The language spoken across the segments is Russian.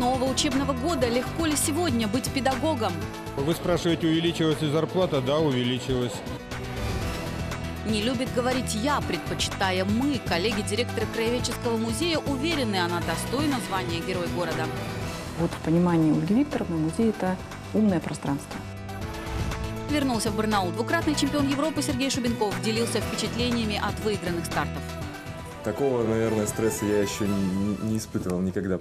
нового учебного года. Легко ли сегодня быть педагогом? Вы спрашиваете, увеличилась ли зарплата? Да, увеличилась. Не любит говорить «я», предпочитая «мы». Коллеги директора Краеведческого музея уверены, она достойна звания Герой города. Вот в понимании Ольги Викторовны музей – это умное пространство. Вернулся в Барнаул. Двукратный чемпион Европы Сергей Шубенков делился впечатлениями от выигранных стартов. Такого, наверное, стресса я еще не, не испытывал никогда.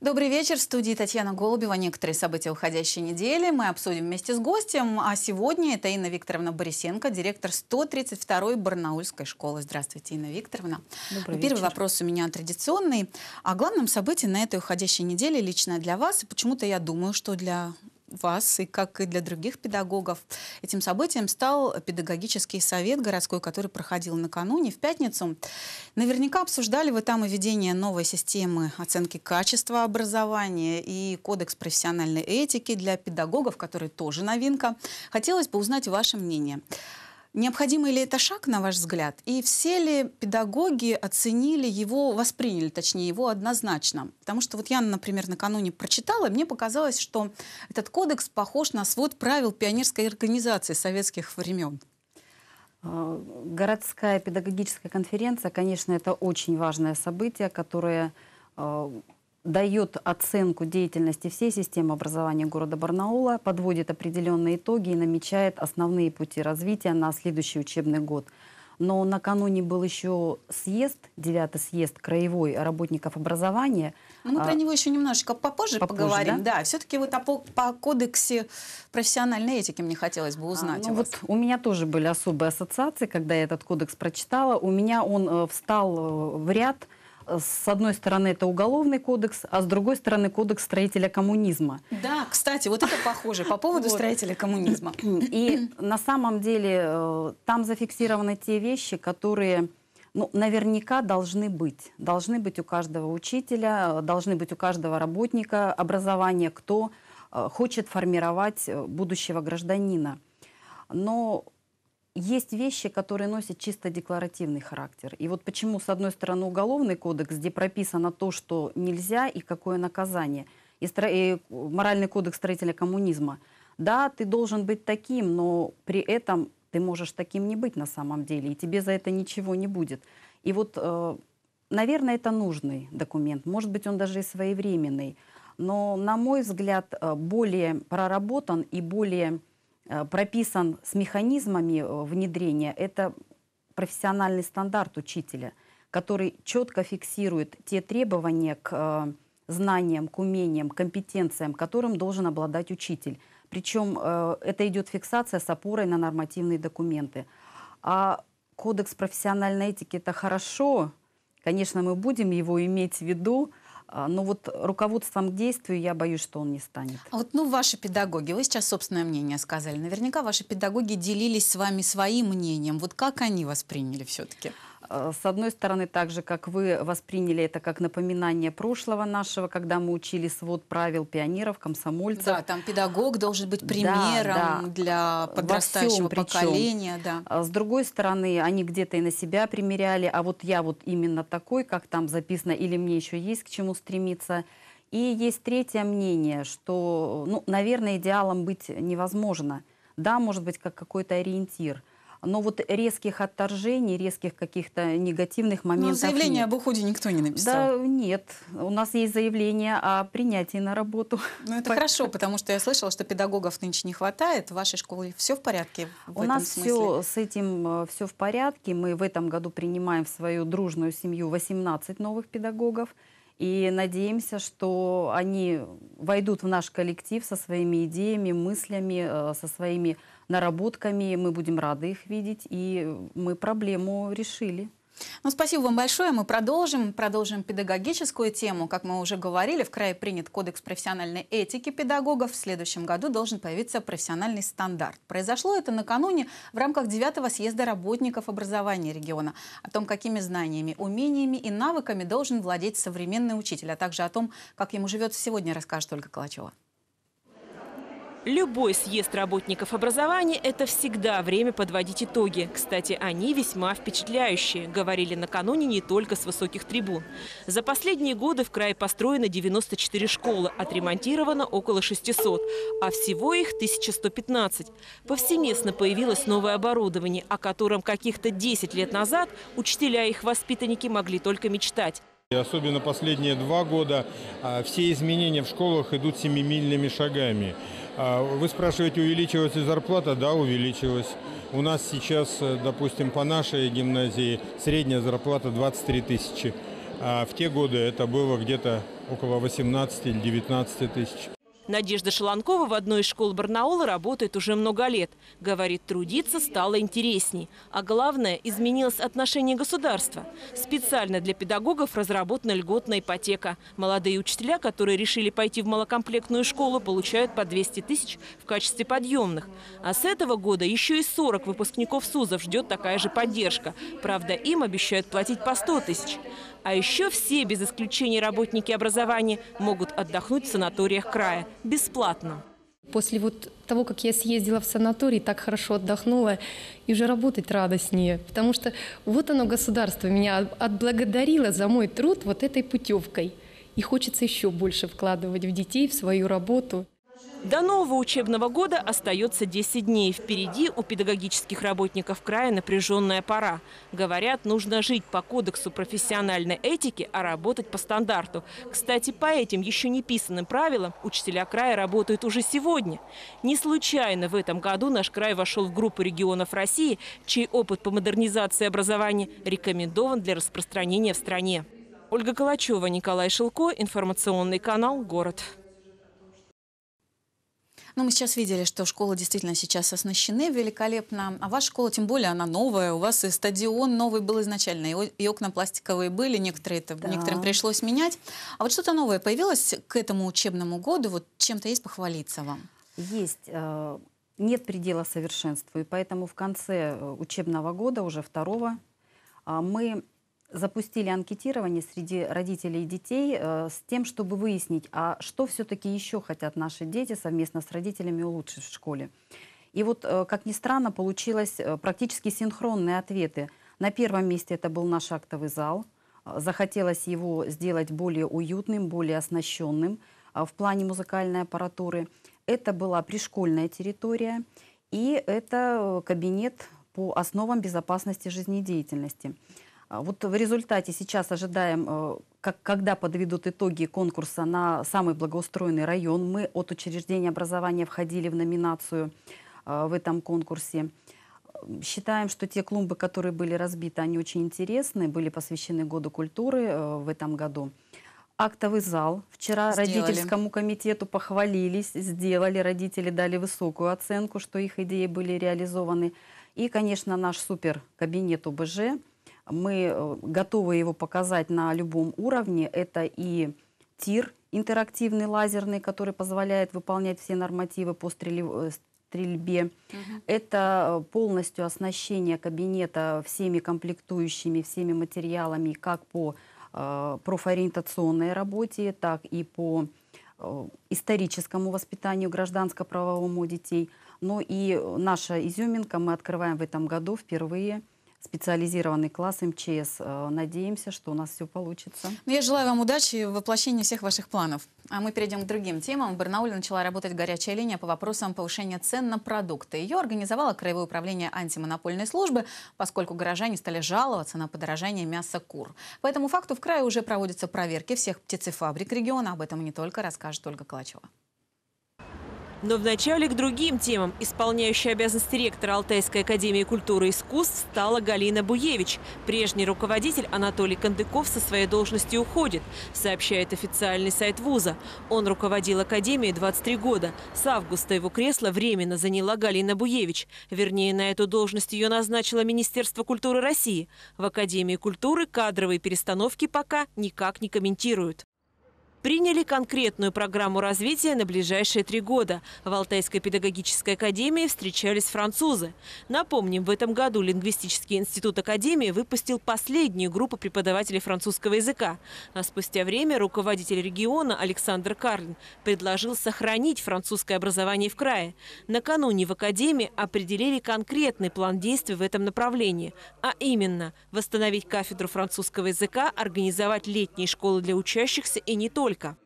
Добрый вечер. В студии Татьяна Голубева. Некоторые события уходящей недели мы обсудим вместе с гостем. А сегодня это Инна Викторовна Борисенко, директор 132-й Барнаульской школы. Здравствуйте, Инна Викторовна. Добрый Первый вечер. вопрос у меня традиционный. О главном событии на этой уходящей неделе лично для вас. И почему-то я думаю, что для вас, и как и для других педагогов, этим событием стал педагогический совет городской, который проходил накануне, в пятницу. Наверняка обсуждали вы там и введение новой системы оценки качества образования и кодекс профессиональной этики для педагогов, который тоже новинка. Хотелось бы узнать ваше мнение. Необходимый ли это шаг, на ваш взгляд? И все ли педагоги оценили его, восприняли, точнее, его однозначно? Потому что вот я, например, накануне прочитала, и мне показалось, что этот кодекс похож на свод правил пионерской организации советских времен. Э, Городская педагогическая конференция, конечно, это очень важное событие, которое э, дает оценку деятельности всей системы образования города Барнаула, подводит определенные итоги и намечает основные пути развития на следующий учебный год. Но накануне был еще съезд, девятый съезд краевой работников образования. Ну, мы А, про него еще немножечко попозже, попозже, поговорим. да? Да, все-таки вот о по, по кодексе профессиональной этики мне хотелось бы узнать. А, ну у вот у меня тоже были особые ассоциации, когда я этот кодекс прочитала. У меня он э, встал э, в ряд. С одной стороны, это уголовный кодекс, а с другой стороны, кодекс строителя коммунизма. Да, кстати, вот это похоже по поводу строителя коммунизма. И на самом деле э, там зафиксированы те вещи, которые ну, наверняка должны быть. Должны быть у каждого учителя, э, должны быть у каждого работника образования, кто э, хочет формировать будущего гражданина. Но есть вещи, которые носят чисто декларативный характер. И вот почему, с одной стороны, уголовный кодекс, где прописано то, что нельзя и какое наказание, и, стро- и моральный кодекс строителя коммунизма. Да, ты должен быть таким, но при этом ты можешь таким не быть на самом деле, и тебе за это ничего не будет. И вот, э, наверное, это нужный документ, может быть, он даже и своевременный, но, на мой взгляд, э, более проработан и более прописан с механизмами э, внедрения, это профессиональный стандарт учителя, который четко фиксирует те требования к э, знаниям, к умениям, компетенциям, которым должен обладать учитель. Причем э, это идет фиксация с опорой на нормативные документы. А кодекс профессиональной этики это хорошо, конечно, мы будем его иметь в виду, но вот руководством к действию я боюсь, что он не станет. А вот, ну, ваши педагоги, вы сейчас собственное мнение сказали. Наверняка ваши педагоги делились с вами своим мнением. Вот как они восприняли все-таки? Э, С одной стороны, так же, как вы восприняли это как напоминание прошлого нашего, когда мы учили свод правил пионеров, комсомольцев. Да, там педагог должен быть примером да. для Во подрастающего поколения. Да. А С другой стороны, они где-то и на себя примеряли, а вот я вот именно такой, как там записано, или мне еще есть к чему стремиться. И есть третье мнение, что, ну, наверное, идеалом быть невозможно. Да, может быть, как какой-то ориентир. Но вот резких отторжений, резких каких-то негативных Но моментов заявление нет. об уходе никто не написал. Да, нет. У нас есть заявление о принятии на работу. Ну, это хорошо, потому что я слышала, что педагогов нынче не хватает. В вашей школе все в порядке в У этом нас смысле? все с этим все в порядке. Мы в этом году принимаем в свою дружную семью 18 новых педагогов. И надеемся, что они войдут в наш коллектив со своими идеями, мыслями, э, со своими наработками. Мы будем рады их видеть, и мы проблему решили. Ну, спасибо вам большое. Мы продолжим. Продолжим педагогическую тему. Как мы уже говорили, в крае принят кодекс профессиональной этики педагогов. В следующем году должен появиться профессиональный стандарт. Произошло это накануне в рамках 9 съезда работников образования региона. О том, какими знаниями, умениями и навыками должен владеть современный учитель, а также о том, как ему живется сегодня, расскажет Ольга Калачева. Любой съезд работников образования – это всегда время подводить итоги. Кстати, они весьма впечатляющие, говорили накануне не только с высоких трибун. За последние годы в крае построено 94 школы, отремонтировано около 600, а всего их 1115. Повсеместно появилось новое оборудование, о котором каких-то 10 лет назад учителя и их воспитанники могли только мечтать. И особенно последние два года а, все изменения в школах идут семимильными шагами. А, Вы спрашиваете, увеличилась ли зарплата? Да, увеличилась. У нас сейчас, э, допустим, по нашей гимназии средняя зарплата 23 тысячи. А в те годы это было где-то около 18 или 19 тысяч. Надежда Шеланкова в одной из школ Барнаула работает уже много лет. Говорит, трудиться стало интересней. А главное, изменилось отношение государства. Специально для педагогов разработана льготная ипотека. Молодые учителя, которые решили пойти в малокомплектную школу, получают по 200 тысяч в качестве подъемных. А с этого года еще и 40 выпускников СУЗов ждет такая же поддержка. Правда, им обещают платить по 100 тысяч. А еще все, без исключения работники образования, могут отдохнуть в санаториях края. Бесплатно. После вот того, как я съездила в санаторий, так хорошо отдохнула, и уже работать радостнее. Потому что вот оно, государство, меня отблагодарило за мой труд вот этой путевкой. И хочется еще больше вкладывать в детей, в свою работу. До нового учебного года остается 10 дней. Впереди у педагогических работников края напряженная пора. Говорят, нужно жить по кодексу профессиональной этики, а работать по стандарту. Кстати, по этим еще не писанным правилам учителя края работают уже сегодня. Не случайно в этом году наш край вошел в группу регионов России, чей опыт по модернизации образования рекомендован для распространения в стране. Ольга Калачева, Николай Шилко, информационный канал «Город». Ну, мы сейчас видели, что школы действительно сейчас оснащены великолепно. А ваша школа, тем более, она новая. У вас и стадион новый был изначально, и и окна пластиковые были, некоторые это, Да. некоторым пришлось менять. А вот что-то новое появилось к этому учебному году? Вот чем-то есть похвалиться вам? Есть, э, нет предела совершенству, и поэтому в конце э, учебного года, уже второго, а, мы запустили анкетирование среди родителей и детей э, с тем, чтобы выяснить, а что все-таки еще хотят наши дети совместно с родителями улучшить в школе. И вот, э, как ни странно, получилось э, практически синхронные ответы. На первом месте это был наш актовый зал. Э, Захотелось его сделать более уютным, более оснащенным э, в плане музыкальной аппаратуры. Это была пришкольная территория, и это э, кабинет по основам безопасности жизнедеятельности. А Вот в результате сейчас ожидаем, э, как, когда подведут итоги конкурса на самый благоустроенный район. Мы от учреждения образования входили в номинацию э, в этом конкурсе. Считаем, что те клумбы, которые были разбиты, они очень интересны, были посвящены Году культуры э, в этом году. Актовый зал. Вчера Сделали. родительскому комитету похвалились, сделали, родители дали высокую оценку, что их идеи были реализованы. И, конечно, наш супер кабинет ОБЖ. Мы э, готовы его показать на любом уровне. Это и ТИР, интерактивный лазерный, который позволяет выполнять все нормативы по стреле- э, стрельбе. Это э, полностью оснащение кабинета всеми комплектующими, всеми материалами, как по э, профориентационной работе, так и по э, историческому воспитанию гражданско-правовому детей. Но и э, наша изюминка, мы открываем в этом году впервые специализированный класс МЧС. Э, Надеемся, что у нас все получится. Ну, я желаю вам удачи в воплощении всех ваших планов. А мы перейдем к другим темам. В Барнауле начала работать горячая линия по вопросам повышения цен на продукты. Ее организовало Краевое управление антимонопольной службы, поскольку горожане стали жаловаться на подорожание мяса кур. По этому факту в крае уже проводятся проверки всех птицефабрик региона. Об этом не только расскажет Ольга Калачева. Но вначале к другим темам. Исполняющая обязанности ректора Алтайской академии культуры и искусств стала Галина Буевич. Прежний руководитель Анатолий Кандыков со своей должности уходит, сообщает официальный сайт вуза. Он руководил академией 23 года. С августа его кресло временно заняла Галина Буевич. Вернее, на эту должность ее назначило Министерство культуры России. В Академии культуры кадровые перестановки пока никак не комментируют. Приняли конкретную программу развития на ближайшие три года. В Алтайской педагогической академии встречались французы. Напомним, в этом году Лингвистический институт Академии выпустил последнюю группу преподавателей французского языка. А спустя время руководитель региона Александр Карлин предложил сохранить французское образование в крае. Накануне в Академии определили конкретный план действий в этом направлении. А именно, восстановить кафедру французского языка, организовать летние школы для учащихся и не только только.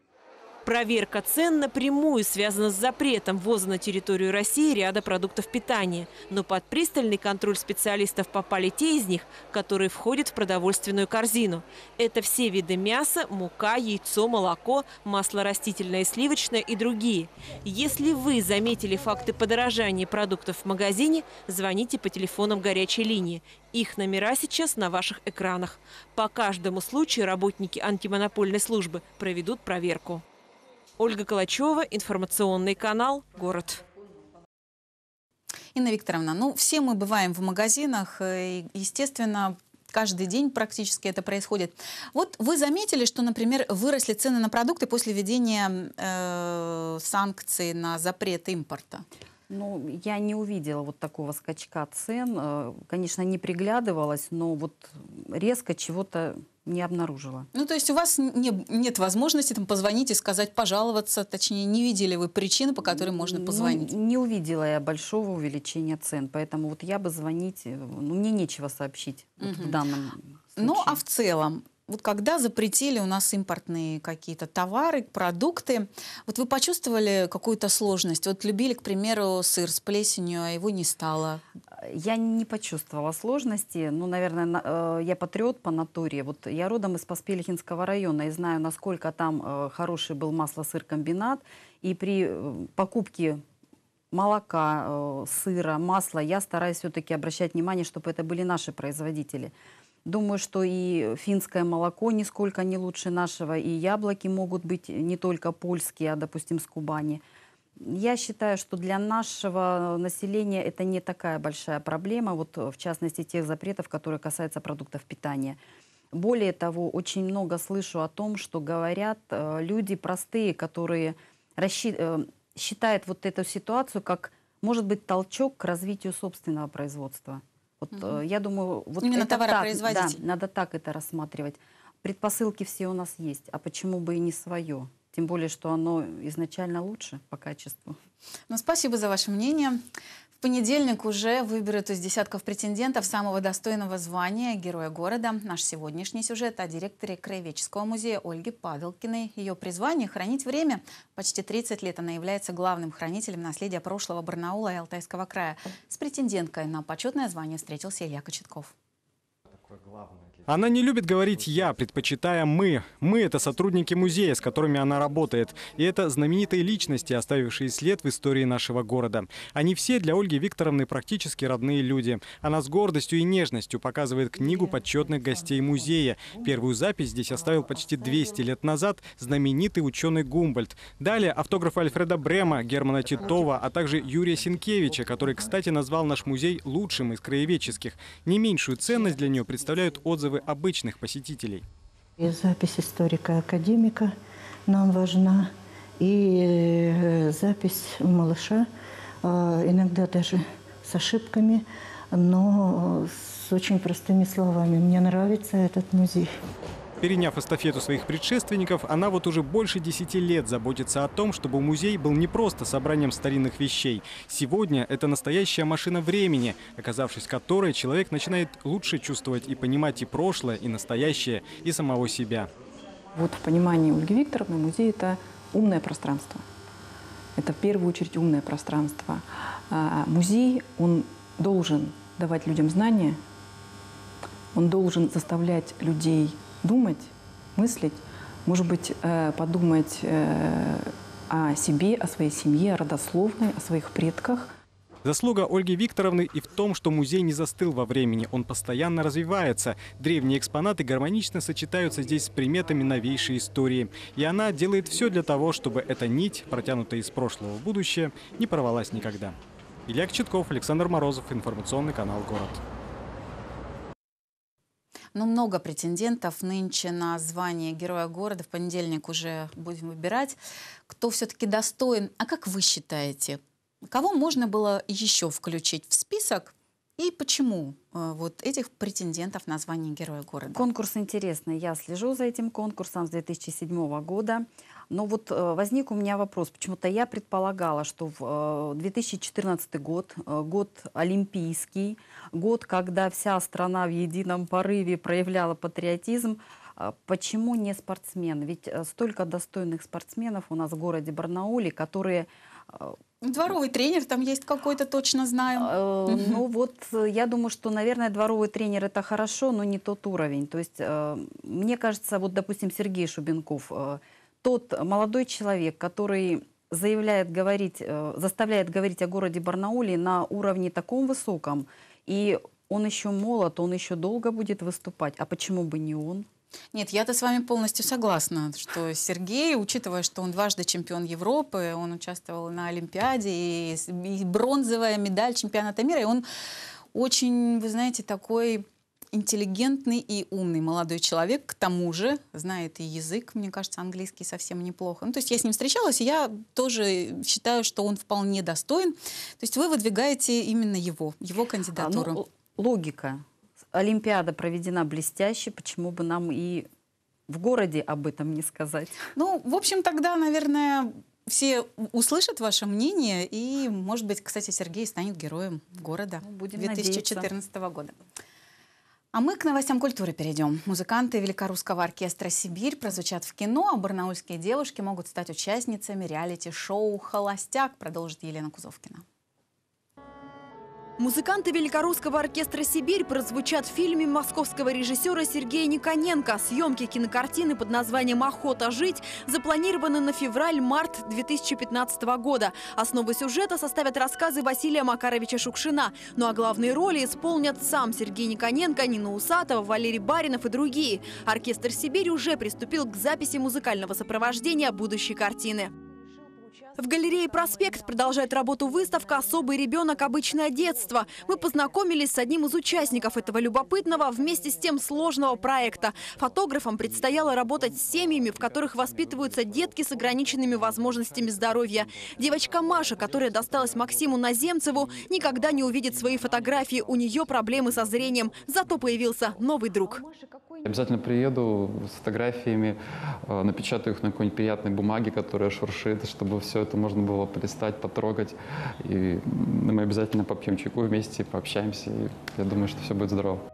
Проверка цен напрямую связана с запретом ввоза на территорию России ряда продуктов питания. Но под пристальный контроль специалистов попали те из них, которые входят в продовольственную корзину. Это все виды мяса, мука, яйцо, молоко, масло растительное и сливочное и другие. Если вы заметили факты подорожания продуктов в магазине, звоните по телефонам горячей линии. Их номера сейчас на ваших экранах. По каждому случаю работники антимонопольной службы проведут проверку. Ольга Калачева, информационный канал «Город». Инна Викторовна, ну все мы бываем в магазинах, э, и, естественно, каждый день практически это происходит. Вот вы заметили, что, например, выросли цены на продукты после введения э, санкций на запрет импорта? Ну, я не увидела вот такого скачка цен. Э, конечно, не приглядывалась, но вот резко чего-то не обнаружила. Ну, то есть у вас не, нет возможности там позвонить и сказать, пожаловаться, точнее, не видели вы причины, по которой можно ну, позвонить? Ну, не увидела я большого увеличения цен, поэтому вот я бы звонить, э, ну, мне нечего сообщить угу. вот в данном случае. Ну, а в целом, вот когда запретили у нас импортные какие-то товары, продукты, вот вы почувствовали какую-то сложность? Вот любили, к примеру, сыр с плесенью, а его не стало. Я не почувствовала сложности. Ну, наверное, э, я патриот по натуре. Вот я родом из Поспелихинского района и знаю, насколько там э, хороший был масло-сыр-комбинат. И при э, покупке молока, сыра, масла я стараюсь все-таки обращать внимание, чтобы это были наши производители. Думаю, что и финское молоко нисколько не лучше нашего, и яблоки могут быть не только польские, а, допустим, с Кубани. Я считаю, что для нашего населения это не такая большая проблема, вот в частности тех запретов, которые касаются продуктов питания. Более того, очень много слышу о том, что говорят э, люди простые, которые расщи... э, считают вот эту ситуацию как, может быть, толчок к развитию собственного производства. Вот, угу. я думаю, вот Именно это так, да, надо так это рассматривать. Предпосылки все у нас есть, а почему бы и не свое? Тем более, что оно изначально лучше по качеству. Ну, спасибо за ваше мнение понедельник уже выберут из десятков претендентов самого достойного звания Героя города. Наш сегодняшний сюжет о директоре Краеведческого музея Ольге Падалкиной. Ее призвание – хранить время. Почти 30 лет она является главным хранителем наследия прошлого Барнаула и Алтайского края. С претенденткой на почетное звание встретился Илья Кочетков. Она не любит говорить «я», предпочитая «мы». «Мы» — это сотрудники музея, с которыми она работает. И это знаменитые личности, оставившие след в истории нашего города. Они все для Ольги Викторовны практически родные люди. Она с гордостью и нежностью показывает книгу почетных гостей музея. Первую запись здесь оставил почти 200 лет назад знаменитый ученый Гумбольд. Далее автографы Альфреда Брема, Германа Титова, а также Юрия Синкевича, который, кстати, назвал наш музей лучшим из краеведческих. Не меньшую ценность для нее представляют отзывы обычных посетителей. И запись историка-академика нам важна, и э, запись малыша, а, иногда даже с ошибками, но с очень простыми словами. Мне нравится этот музей. Переняв эстафету своих предшественников, она вот уже больше десяти лет заботится о том, чтобы музей был не просто собранием старинных вещей. Сегодня это настоящая машина времени, оказавшись которой человек начинает лучше чувствовать и понимать и прошлое, и настоящее, и самого себя. Вот в понимании Ольги Викторовны музей – это умное пространство. Это в первую очередь умное пространство. А музей, он должен давать людям знания, он должен заставлять людей думать, мыслить, может быть, э, подумать э, о себе, о своей семье, о родословной, о своих предках. Заслуга Ольги Викторовны и в том, что музей не застыл во времени, он постоянно развивается. Древние экспонаты гармонично сочетаются здесь с приметами новейшей истории. И она делает все для того, чтобы эта нить, протянутая из прошлого в будущее, не порвалась никогда. Илья Кочетков, Александр Морозов, информационный канал «Город». Ну, много претендентов нынче на звание Героя города. В понедельник уже будем выбирать, кто все-таки достоин. А как вы считаете, кого можно было еще включить в список и почему э, вот этих претендентов на звание Героя города? Конкурс интересный. Я слежу за этим конкурсом с 2007 года. Но вот э, возник у меня вопрос. Почему-то я предполагала, что в 2014 э, год, год олимпийский, год, когда вся страна в едином порыве проявляла патриотизм, Почему не спортсмен? Ведь столько достойных спортсменов у нас в городе Барнауле, которые Дворовый тренер там есть какой-то, точно знаем. Э, ну вот, э, я думаю, что, наверное, дворовый тренер это хорошо, но не тот уровень. То есть, э, мне кажется, вот, допустим, Сергей Шубенков, тот молодой человек, который заявляет говорить, заставляет говорить о городе Барнауле на уровне таком высоком, и он еще молод, он еще долго будет выступать. А почему бы не он? Нет, я-то с вами полностью согласна, что Сергей, учитывая, что он дважды чемпион Европы, он участвовал на Олимпиаде, и, и бронзовая медаль чемпионата мира, и он очень, вы знаете, такой интеллигентный и умный молодой человек, к тому же знает и язык, мне кажется, английский совсем неплохо. Ну, то есть я с ним встречалась, и я тоже считаю, что он вполне достоин. То есть вы выдвигаете именно его, его кандидатуру. А, ну, логика Олимпиада проведена блестяще, почему бы нам и в городе об этом не сказать? Ну, в общем, тогда, наверное, все услышат ваше мнение, и, может быть, кстати, Сергей станет героем города ну, будем 2014 надеяться. года. А мы к новостям культуры перейдем. Музыканты Великорусского оркестра «Сибирь» прозвучат в кино, а барнаульские девушки могут стать участницами реалити-шоу «Холостяк», продолжит Елена Кузовкина. Музыканты Великорусского оркестра «Сибирь» прозвучат в фильме московского режиссера Сергея Никоненко. Съемки кинокартины под названием «Охота жить» запланированы на февраль-март 2015 года. Основы сюжета составят рассказы Василия Макаровича Шукшина. Ну а главные роли исполнят сам Сергей Никоненко, Нина Усатова, Валерий Баринов и другие. Оркестр «Сибирь» уже приступил к записи музыкального сопровождения будущей картины. В галерее «Проспект» продолжает работу выставка «Особый ребенок. Обычное детство». Мы познакомились с одним из участников этого любопытного, вместе с тем сложного проекта. Фотографам предстояло работать с семьями, в которых воспитываются детки с ограниченными возможностями здоровья. Девочка Маша, которая досталась Максиму Наземцеву, никогда не увидит свои фотографии. У нее проблемы со зрением. Зато появился новый друг. Обязательно приеду с фотографиями, э, напечатаю их на какой-нибудь приятной бумаге, которая шуршит, чтобы все это можно было полистать, потрогать. И мы обязательно попьем чайку вместе, пообщаемся. И я думаю, что все будет здорово.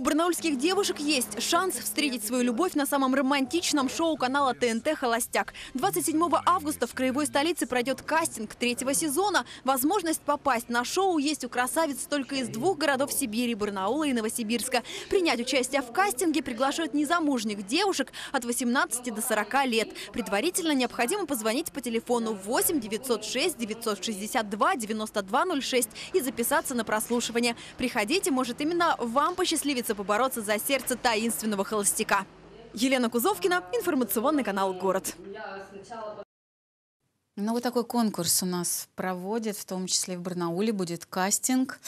У барнаульских девушек есть шанс встретить свою любовь на самом романтичном шоу канала ТНТ «Холостяк». 27 августа в краевой столице пройдет кастинг третьего сезона. Возможность попасть на шоу есть у красавиц только из двух городов Сибири – Барнаула и Новосибирска. Принять участие в кастинге приглашают незамужних девушек от 18 до 40 лет. Предварительно необходимо позвонить по телефону 8 906 962 9206 и записаться на прослушивание. Приходите, может именно вам посчастливится понадобится побороться за сердце таинственного холостяка. Елена Кузовкина, информационный канал «Город». Ну, вот такой конкурс у нас проводят, в том числе в Барнауле будет кастинг.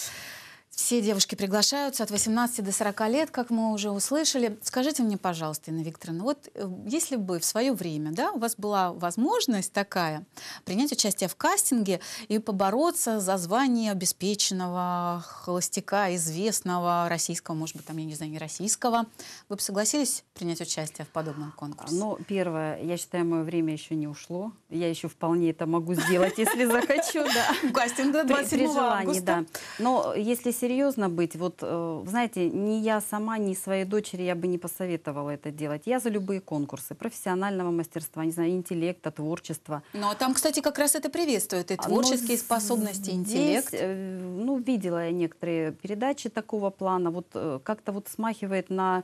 Все девушки приглашаются от 18 до 40 лет, как мы уже услышали. Скажите мне, пожалуйста, Инна Викторовна, вот э, если бы в свое время да, у вас была возможность такая принять участие в кастинге и побороться за звание обеспеченного холостяка, известного российского, может быть, там, я не знаю, не российского, вы бы согласились принять участие в подобном конкурсе? Ну, первое, я считаю, мое время еще не ушло. Я еще вполне это могу сделать, если захочу, да. Кастинг до 27 августа. Но если серьезно быть, вот, э, знаете, ни я сама, ни своей дочери я бы не посоветовала это делать. Я за любые конкурсы профессионального мастерства, не знаю, интеллекта, творчества. Ну, а там, кстати, как раз это приветствует, и а, творческие Но способности, здесь, интеллект. Э, ну, видела я некоторые передачи такого плана, вот э, как-то вот смахивает на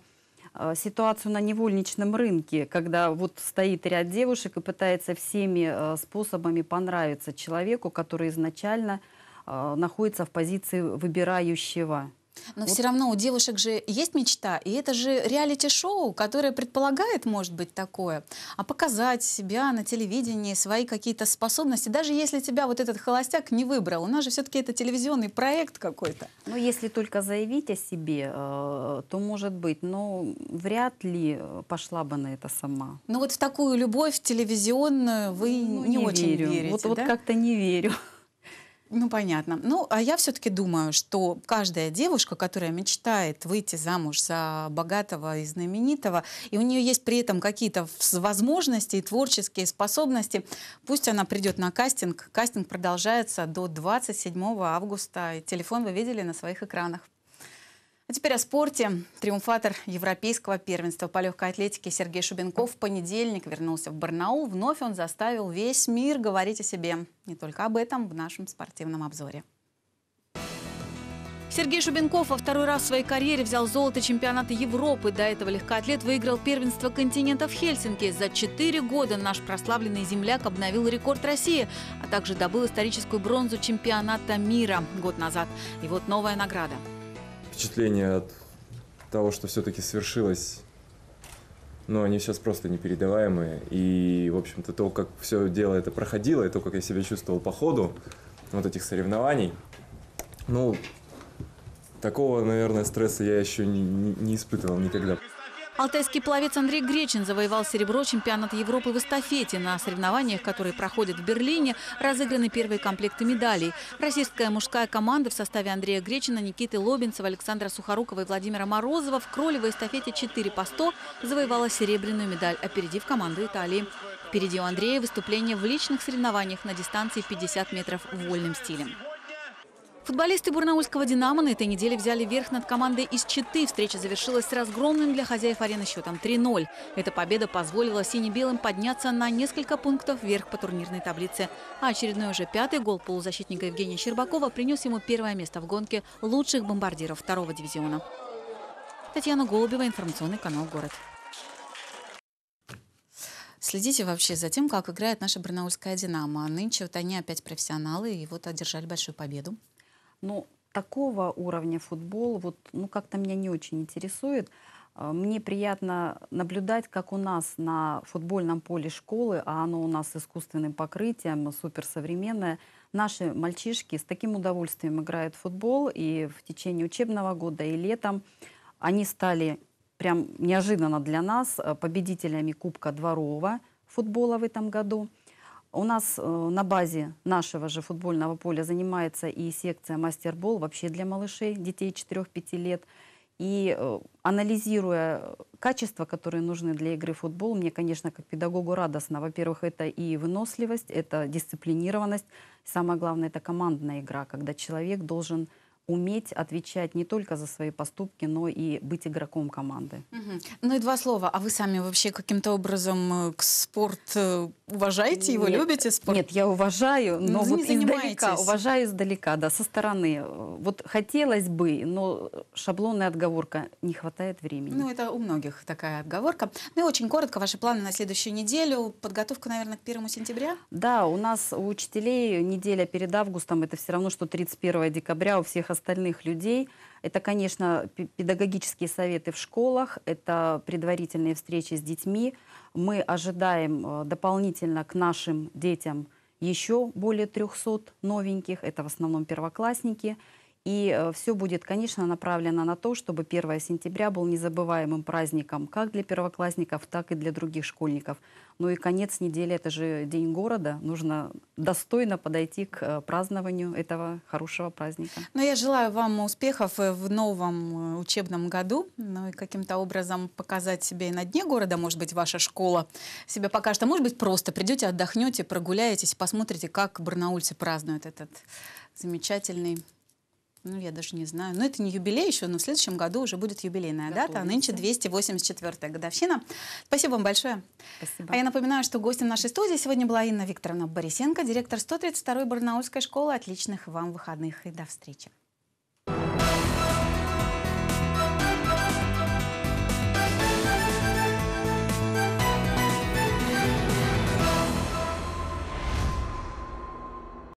ситуацию на невольничном рынке, когда вот стоит ряд девушек и пытается всеми способами понравиться человеку, который изначально Э, находится в позиции выбирающего. Но вот. все равно у девушек же есть мечта, и это же реалити-шоу, которое предполагает, может быть, такое, а показать себя на телевидении, свои какие-то способности, даже если тебя вот этот холостяк не выбрал, у нас же все-таки это телевизионный проект какой-то. Ну, если только заявить о себе, э, то может быть, но вряд ли пошла бы на это сама. Ну вот в такую любовь телевизионную вы ну, не, не очень верю. верите, Вот, да? вот как-то не верю. Ну, понятно. Ну, а я все-таки думаю, что каждая девушка, которая мечтает выйти замуж за богатого и знаменитого, и у нее есть при этом какие-то возможности и творческие способности, пусть она придет на кастинг. Кастинг продолжается до 27 августа. Телефон вы видели на своих экранах. А теперь о спорте. Триумфатор европейского первенства по легкой атлетике Сергей Шубенков в понедельник вернулся в Барнаул. Вновь он заставил весь мир говорить о себе. Не только об этом в нашем спортивном обзоре. Сергей Шубенков во второй раз в своей карьере взял золото чемпионата Европы. До этого легкоатлет выиграл первенство континента в Хельсинки. За четыре года наш прославленный земляк обновил рекорд России, а также добыл историческую бронзу чемпионата мира год назад. И вот новая награда – впечатления от того, что все-таки свершилось, ну, они сейчас просто непередаваемые. И, в общем-то, то, как все дело это проходило, и то, как я себя чувствовал по ходу вот этих соревнований, ну, такого, наверное, стресса я еще не, не испытывал никогда. Алтайский пловец Андрей Гречин завоевал серебро чемпионата Европы в эстафете. На соревнованиях, которые проходят в Берлине, разыграны первые комплекты медалей. Российская мужская команда в составе Андрея Гречина, Никиты Лобинцева, Александра Сухорукова и Владимира Морозова в кролевой эстафете 4 по 100 завоевала серебряную медаль, опередив команду Италии. Впереди у Андрея выступление в личных соревнованиях на дистанции 50 метров вольным стилем. Футболисты Бурнаульского «Динамо» на этой неделе взяли верх над командой из Читы. Встреча завершилась разгромным для хозяев арены счетом 3-0. Эта победа позволила сине-белым подняться на несколько пунктов вверх по турнирной таблице. А очередной уже пятый гол полузащитника Евгения Щербакова принес ему первое место в гонке лучших бомбардиров второго дивизиона. Татьяна Голубева, информационный канал «Город». Следите вообще за тем, как играет наша барнаульская «Динамо». Нынче вот они опять профессионалы и вот одержали большую победу. Ну, такого уровня футбол, вот, ну, как-то меня не очень интересует. А, мне приятно наблюдать, как у нас на футбольном поле школы, а оно у нас с искусственным покрытием, суперсовременное, наши мальчишки с таким удовольствием играют в футбол, и в течение учебного года, и летом они стали прям неожиданно для нас э, победителями Кубка дворового футбола в этом году. У нас э, на базе нашего же футбольного поля занимается и секция мастербол вообще для малышей, детей 4-5 лет. И э, анализируя качества, которые нужны для игры в футбол, мне, конечно, как педагогу радостно. Во-первых, это и выносливость, это дисциплинированность. Самое главное, это командная игра, когда человек должен уметь отвечать не только за свои поступки, но и быть игроком команды. Угу. Ну и два слова. А вы сами вообще каким-то образом э, к спорт э, уважаете его, нет, любите спорт? Нет, я уважаю, но ну, вот издалека, уважаю издалека, да, со стороны. Вот хотелось бы, но шаблонная отговорка, не хватает времени. Ну это у многих такая отговорка. Ну и очень коротко, ваши планы на следующую неделю, подготовка, наверное, к первому сентября? Да, у нас у учителей неделя перед августом, это все равно, что 31 декабря у всех остальных людей. Это, конечно, педагогические советы в школах, это предварительные встречи с детьми. Мы ожидаем э, дополнительно к нашим детям еще более 300 новеньких, это в основном первоклассники. И э, все будет, конечно, направлено на то, чтобы 1 сентября был незабываемым праздником как для первоклассников, так и для других школьников. Ну и конец недели – это же День города. Нужно достойно подойти к э, празднованию этого хорошего праздника. Ну, я желаю вам успехов э, в новом учебном году. Ну и каким-то образом показать себя и на дне города, может быть, ваша школа себя покажет. А может быть, просто придете, отдохнете, прогуляетесь, посмотрите, как барнаульцы празднуют этот замечательный ну, я даже не знаю. Но это не юбилей еще, но в следующем году уже будет юбилейная Готовимся. дата, а нынче 284-я годовщина. Спасибо вам большое. Спасибо. А я напоминаю, что гостем нашей студии сегодня была Инна Викторовна Борисенко, директор 132-й Барнаульской школы. Отличных вам выходных и до встречи.